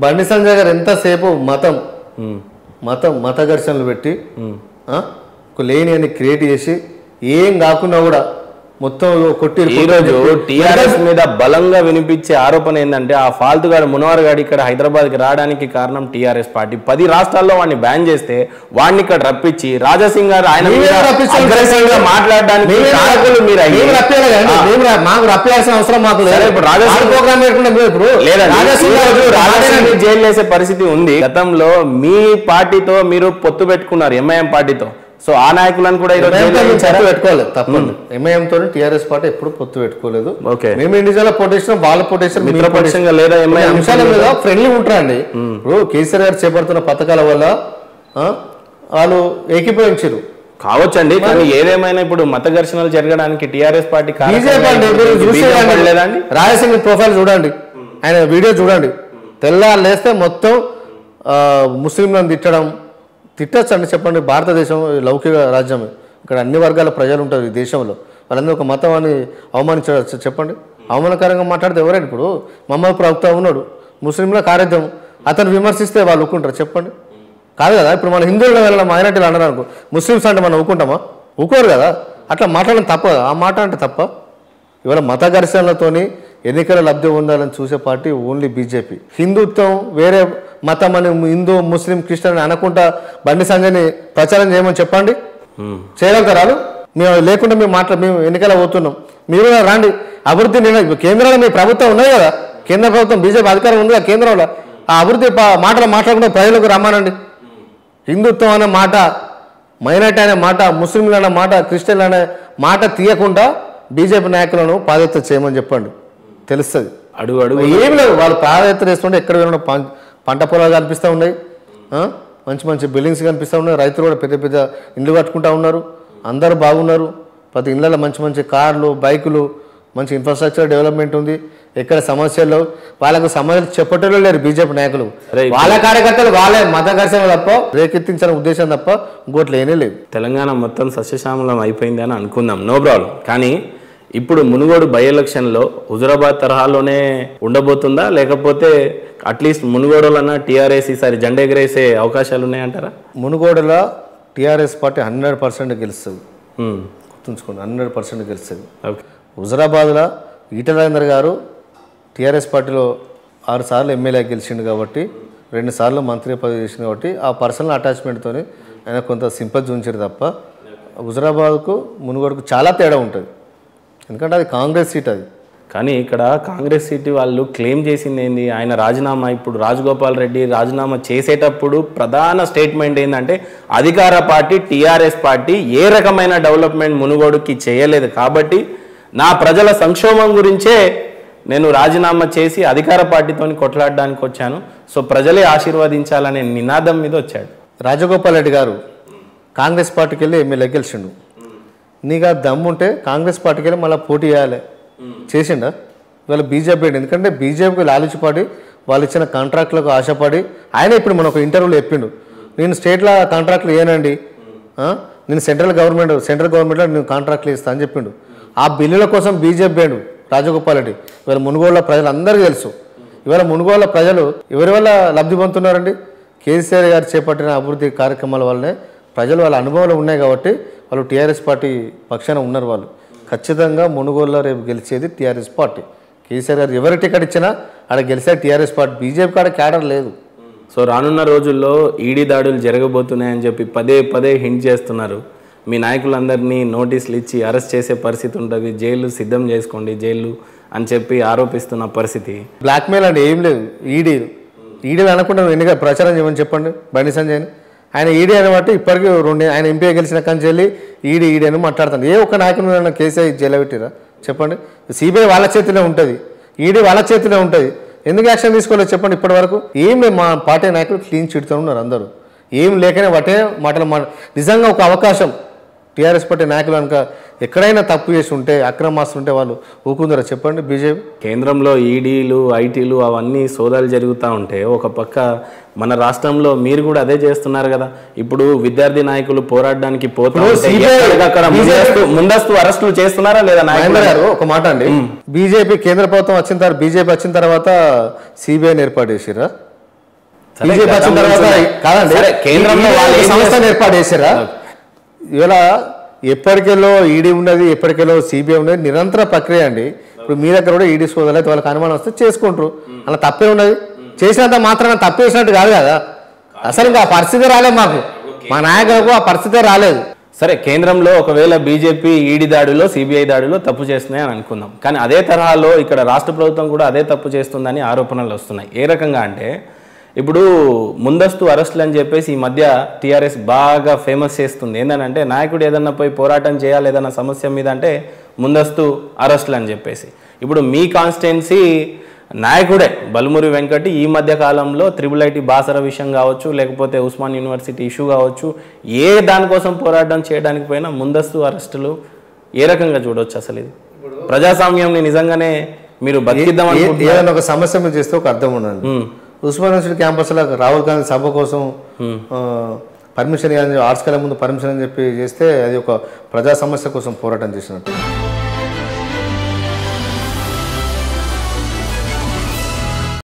బండి సంజయ్ గారు ఎంతసేపు మతం? మతం మత ఘర్షణలు పెట్టి లేని అని క్రియేట్ చేసి ఏం కాకుండా కూడా మొత్తం కొట్టి ఈ రోజు టిఆర్ఎస్ మీద బలంగా వినిపించే ఆరోపణ ఏంటంటే ఆ ఫాల్తు గాడు మునవర్ గాడు ఇక్కడ హైదరాబాద్కి రావడానికి కారణం టిఆర్ఎస్ పార్టీ. పది రాష్ట్రాల్లో వాడిని బ్యాన్ చేస్తే వాడిని ఇక్కడ రప్పించి రాజాసింగ్ గారు ఆయన మాట్లాడడానికి మాకు రప్పియాల్సిన అవసరం మాకు గారు జైలు వేసే పరిస్థితి ఉంది. గతంలో మీ పార్టీతో మీరు పొత్తు పెట్టుకున్నారు ఎంఐఎం పార్టీతో. సో ఆ నాయకులను కూడా ఈరోజు? పొత్తు పెట్టుకోలేదు తప్పండి ఎంఐఎం తో టీఆర్ఎస్ పార్టీ ఎప్పుడు పొత్తు పెట్టుకోలేదు. ఓకే. మేము ఇండివిజువల్ పొటేషన్ వాళ్ళ పొటేషన్ మిత్రపక్షంగా లేదా అంశాల మీద ఫ్రెండ్లీ ఉంటారండి ఇప్పుడు కేసీఆర్ గారు చేపడుతున్న పథకాల వల్ల వాళ్ళు ఏకీభవించారు. కావచ్చండి కానీ ఏదేమైనా ఇప్పుడు మత ఘర్షణలు జరగడానికి టిఆర్ఎస్ పార్టీ పడలేదండి రాయలసీమ ప్రొఫైల్ చూడండి. ఆయన వీడియో చూడండి. తెల్లారు లేస్తే మొత్తం ముస్లింలను తిట్టడం తిట్టచ్చండి చెప్పండి భారతదేశం లౌకిక రాజ్యం. ఇక్కడ అన్ని వర్గాల ప్రజలు ఉంటారు ఈ దేశంలో. వాళ్ళందరూ ఒక మతం అని అవమానించవచ్చు చెప్పండి. అవమానకరంగా మాట్లాడితే ఎవరైనా ఇప్పుడు మమ్మల్ని ప్రవక్త ఉన్నాడు ముస్లింల కార్యక్రమం అతను విమర్శిస్తే వాళ్ళు ఊకుంటారు చెప్పండి. కాదు కదా ఇప్పుడు మన హిందువులు వెళ్ళడం మైనార్టీలు అన్నారు అనుకో ముస్లిమ్స్ అంటే మనం ఒప్పుకుంటామా? ఊకోరు కదా. అట్లా మాట్లాడడం తప్ప ఆ మాట అంటే తప్ప. ఇవాళ మత ఘర్షణలతోని ఎన్నికల లబ్ధి పొందాలని చూసే పార్టీ ఓన్లీ బీజేపీ. హిందుత్వం వేరే మతం అని హిందూ ముస్లిం క్రిస్టియన్ అని అనకుండా బండి సంజయ్ని ప్రచారం చేయమని చెప్పండి. చేయగలుగుతారా? మేము లేకుండా మేము మాట్లా మేము ఎన్నికల పోతున్నాం. మీరు కూడా రండి. అభివృద్ధి నిర్ణయం కేంద్రంలో మీ ప్రభుత్వం ఉన్నది కదా. కేంద్ర ప్రభుత్వం బీజేపీ అధికారం ఉంది కదా కేంద్రంలో. ఆ అభివృద్ధి మాటలు మాట్లాడకుండా ప్రజలకు రమ్మనండి. హిందుత్వం అనే మాట మైనార్టీ అనే మాట ముస్లింలు అనే మాట క్రిస్టియన్లు అనే మాట తీయకుండా బీజేపీ నాయకులను పాదయాత్ర చేయమని చెప్పండి. తెలుస్తుంది. అడుగు అడుగు ఏం లేదు వాళ్ళు పాదయాత్ర చేస్తుంటే ఎక్కడ వెళ్ళిన పంట పొలాలు కనిపిస్తూ ఉన్నాయి? మంచి మంచి బిల్డింగ్స్ కనిపిస్తూ ఉన్నాయి. రైతులు కూడా పెద్ద పెద్ద ఇండ్లు కట్టుకుంటా ఉన్నారు. అందరూ బాగున్నారు. ప్రతి ఇళ్ళలో మంచి మంచి కార్లు బైకులు మంచి ఇన్ఫ్రాస్ట్రక్చర్ డెవలప్మెంట్ ఉంది. ఎక్కడ సమస్యలు వాళ్ళకు సమస్యలు చెప్పటంలో లేరు బీజేపీ నాయకులు. వాళ్ళ కార్యకర్తలు వాళ్ళే మత ఘర్షణ తప్ప రేకెత్తించిన ఉద్దేశం తప్ప ఇంకోటి లేనే లేదు తెలంగాణ మొత్తం సస్యశ్యామలం అయిపోయింది అని అనుకుందాం. నో ప్రాబ్లం కానీ ఇప్పుడు మునుగోడు బై ఎలక్షన్లో హుజురాబాద్ తరహాలోనే ఉండబోతుందా? లేకపోతే అట్లీస్ట్ మునుగోడులన్నా టీఆర్ఎస్ ఈసారి జెండా ఎగరేసే అవకాశాలు ఉన్నాయంటారా మునుగోడులో టీఆర్ఎస్ పార్టీ హండ్రెడ్ పర్సెంట్ గెలుస్తుంది. గుర్తుంచుకోండి హండ్రెడ్ పర్సెంట్ గెలుస్తుంది. ఓకే. హుజరాబాద్లో ఈటల రాజేందర్ గారు టీఆర్ఎస్ పార్టీలో ఆరు సార్లు ఎమ్మెల్యే గెలిచిండు కాబట్టి రెండు సార్లు మంత్రి పదవి చేసింది కాబట్టి ఆ పర్సనల్ అటాచ్మెంట్తో ఆయన కొంత సింపతి ఉంచారు తప్ప హుజరాబాద్కు మునుగోడుకు చాలా తేడా ఉంటుంది. ఎందుకంటే అది కాంగ్రెస్ సీట్ అది. కానీ ఇక్కడ కాంగ్రెస్ సీటు వాళ్ళు క్లెయిమ్ చేసింది ఏంది ఆయన రాజీనామా ఇప్పుడు రాజగోపాల్ రెడ్డి రాజీనామా చేసేటప్పుడు ప్రధాన స్టేట్మెంట్ ఏంటంటే అధికార పార్టీ టీఆర్ఎస్ పార్టీ ఏ రకమైన డెవలప్మెంట్ మునుగోడుకి చేయలేదు. కాబట్టి నా ప్రజల సంక్షోభం గురించే నేను రాజీనామా చేసి అధికార పార్టీతోని కొట్లాడడానికి వచ్చాను. సో ప్రజలే ఆశీర్వదించాలనే నినాదం మీద వచ్చాడు. రాజగోపాల్ రెడ్డి గారు కాంగ్రెస్ పార్టీకి వెళ్ళి ఎమ్మెల్యే గెలిచిండు నీకు ఆ దమ్ముంటే కాంగ్రెస్ పార్టీకి వెళ్ళి మళ్ళీ పోటీ చేయాలి. చేసిండా? ఇవాళ బీజేపీ? ఎందుకంటే బీజేపీకి లాలిచిపడి వాళ్ళు ఇచ్చిన కాంట్రాక్ట్లకు ఆశపడి ఆయన ఇప్పుడు మన ఒక ఇంటర్వ్యూలో చెప్పిండు. నేను స్టేట్లో కాంట్రాక్ట్లు ఏనండి? నేను సెంట్రల్ గవర్నమెంట్ సెంట్రల్ గవర్నమెంట్లో నేను కాంట్రాక్ట్లు ఇస్తా అని చెప్పిండు. ఆ బిల్లుల కోసం బీజేపీ వేయండు రాజగోపాల్ రెడ్డి. ఇవాళ మునుగోళ్ళ ప్రజలు అందరికీ తెలుసు. ఇవాళ మునుగోళ్ళ ప్రజలు ఎవరి వల్ల లబ్ధి పొందుతున్నారండి? కేసీఆర్ గారు చేపట్టిన అభివృద్ధి కార్యక్రమాల వల్లనే ప్రజలు వాళ్ళ అనుభవాలు ఉన్నాయి కాబట్టి వాళ్ళు టీఆర్ఎస్ పార్టీ పక్షాన ఉన్నారు వాళ్ళు. ఖచ్చితంగా మునుగోలులో రేపు గెలిచేది టీఆర్ఎస్ పార్టీ. కేసీఆర్ గారు ఎవరి టికెట్ ఇచ్చినా ఆడ గెలిచే టీఆర్ఎస్ పార్టీ. బీజేపీ కాడ క్యాడర్ లేదు. సో రానున్న రోజుల్లో ఈడీ దాడులు జరగబోతున్నాయని చెప్పి పదే పదే హింట్ చేస్తున్నారు. మీ నాయకులందరినీ నోటీసులు ఇచ్చి అరెస్ట్ చేసే పరిస్థితి ఉంటుంది. జైలు సిద్ధం చేసుకోండి జైలు అని చెప్పి ఆరోపిస్తున్న పరిస్థితి. బ్లాక్మెయిల్ అంటే ఏం లేదు. ఈడీ. ఈడీలు అనకుండా ఎన్నిక ప్రచారం చేయమని చెప్పండి. బండి సంజయ్ని. ఆయన ఈడీ అనమాట ఇప్పటికీ రెండు ఆయన ఎంపీ గెలిచిన కంచెల్లి ఈడీ ఈడీ అని మాట్లాడుతాను ఏ ఒక్క నాయకుని కేసీఆర్ జైలు పెట్టిరా? చెప్పండి. సిబిఐ వాళ్ళ చేతిలో ఉంటుంది. ఈడీ వాళ్ళ చేతిలో ఉంటుంది. ఎందుకు యాక్షన్ తీసుకోలేదు చెప్పండి ఇప్పటి వరకు? ఏం లేదు మా పార్టీ నాయకులు క్లీన్ చిడుతూ ఉన్నారు అందరూ. ఏం లేకనే వాటే మాటలు మాట నిజంగా ఒక అవకాశం. టీఆర్ఎస్ పార్టీ నాయకులు కనుక ఎక్కడైనా తప్పు చేసి ఉంటే అక్రమాస్తులు ఉంటే వాళ్ళు ఊకుందరా చెప్పండి. బీజేపీ కేంద్రంలో ఈడీలు ఐటీలు అవన్నీ సోదాలు జరుగుతూ ఉంటే ఒక పక్క మన రాష్ట్రంలో మీరు కూడా అదే చేస్తున్నారు కదా. ఇప్పుడు విద్యార్థి నాయకులు పోరాడడానికి ముందస్తు అరెస్టులు చేస్తున్నారా లేదా నాయకులు? గారు ఒక మాట అండి. బీజేపీ కేంద్ర ప్రభుత్వం వచ్చిన తర్వాత బీజేపీ వచ్చిన తర్వాత సిబిఐని ఏర్పాటు చేసిరా సరే, బీజేపీ వచ్చిన తర్వాత. కాదండి. కేంద్రంలో సంస్థను ఏర్పాటు చేశారా ఇవాళ ఎప్పటికెళ్ళో ఈడీ ఉన్నది ఎప్పటికెళ్ళో సిబిఐ ఉన్నది నిరంతర ప్రక్రియ అండి. ఇప్పుడు మీ దగ్గర కూడా ఈడీ సోదరులు అయితే వాళ్ళకి అనుమానం వస్తే చేసుకుంటారు. అలా తప్పే ఉన్నది. చేసినంత మాత్రం తప్పేసినట్టు కాదు కదా. అసలు ఇంకా ఆ పరిస్థితి రాలేదు మాకు. మా నాయకులకు ఆ పరిస్థితే రాలేదు. సరే కేంద్రంలో ఒకవేళ బీజేపీ ఈడీ దాడిలో సిబిఐ దాడిలో తప్పు చేస్తున్నాయి అని అనుకుందాం. కానీ అదే తరహాలో ఇక్కడ రాష్ట్ర ప్రభుత్వం కూడా అదే తప్పు చేస్తుందని ఆరోపణలు వస్తున్నాయి. ఏ రకంగా అంటే ఇప్పుడు ముందస్తు అరెస్టులు అని చెప్పేసి ఈ మధ్య టీఆర్ఎస్ బాగా ఫేమస్ చేస్తుంది. ఏంటంటే నాయకుడు ఏదన్నా పోయి పోరాటం చేయాలి ఏదన్నా సమస్య మీద అంటే ముందస్తు అరెస్టులు అని చెప్పేసి. ఇప్పుడు మీ కాన్స్టిట్యున్సీ నాయకుడే బలుమురి వెంకటి ఈ మధ్య కాలంలో త్రిబుల్ ఐటీ బాసర విషయం కావచ్చు లేకపోతే ఉస్మాన్ యూనివర్సిటీ ఇష్యూ కావచ్చు ఏ దానికోసం పోరాటం చేయడానికి పోయినా ముందస్తు అరెస్టులు ఏ రకంగా చూడవచ్చు అసలు ఇది? ప్రజాస్వామ్యంని నిజంగానే మీరు బతికిద్దాం ఏదైనా ఒక సమస్య మీద చేస్తే ఒక అర్థం ఉండండి ఉస్మాన్ యూనివర్సిటీ క్యాంపస్లో రాహుల్ గాంధీ సభ కోసం పర్మిషన్ ఆర్ట్స్ కళ ముందు పర్మిషన్ అని చెప్పి చేస్తే అది ఒక ప్రజా సమస్య కోసం పోరాటం చేసినట్టు.